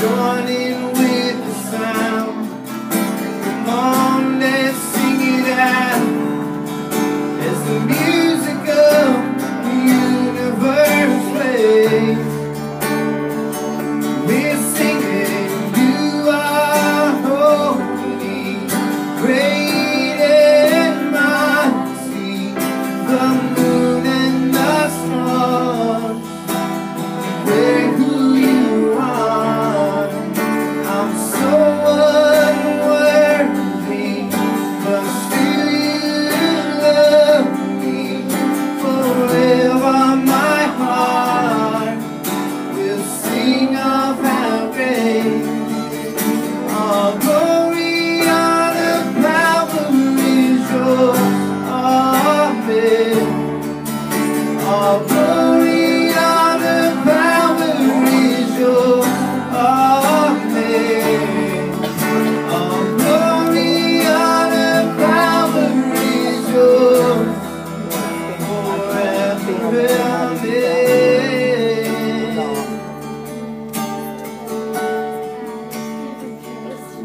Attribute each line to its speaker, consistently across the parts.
Speaker 1: Joining with the sound. Come on, let's sing it out. As the music of the universe plays. We're singing, you are holy. Great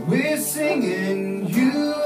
Speaker 1: We're singing you.